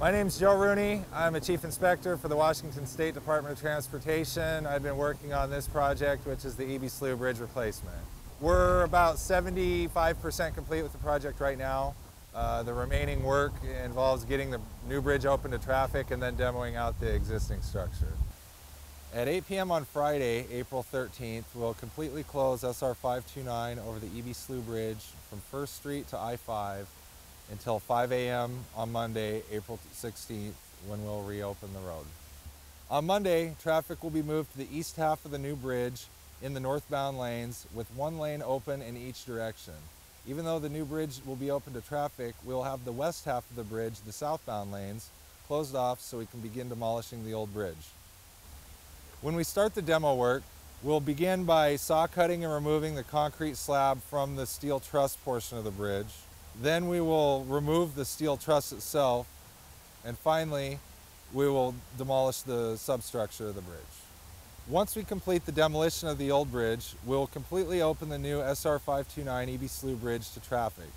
My name's Joe Rooney. I'm a chief inspector for the Washington State Department of Transportation. I've been working on this project, which is the Ebey Slough Bridge replacement. We're about 75% complete with the project right now. Uh, the remaining work involves getting the new bridge open to traffic and then demoing out the existing structure. At 8 p.m. on Friday, April 13th, we'll completely close SR 529 over the Ebey Slough Bridge from 1st Street to I-5 until 5 a.m. on Monday, April 16th, when we'll reopen the road. On Monday, traffic will be moved to the east half of the new bridge in the northbound lanes with one lane open in each direction. Even though the new bridge will be open to traffic, we'll have the west half of the bridge, the southbound lanes, closed off so we can begin demolishing the old bridge. When we start the demo work, we'll begin by saw cutting and removing the concrete slab from the steel truss portion of the bridge. Then we will remove the steel truss itself, and finally, we will demolish the substructure of the bridge. Once we complete the demolition of the old bridge, we'll completely open the new SR 529 Ebey Slough Bridge to traffic.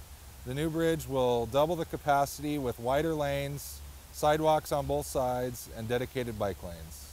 The new bridge will double the capacity with wider lanes, sidewalks on both sides, and dedicated bike lanes.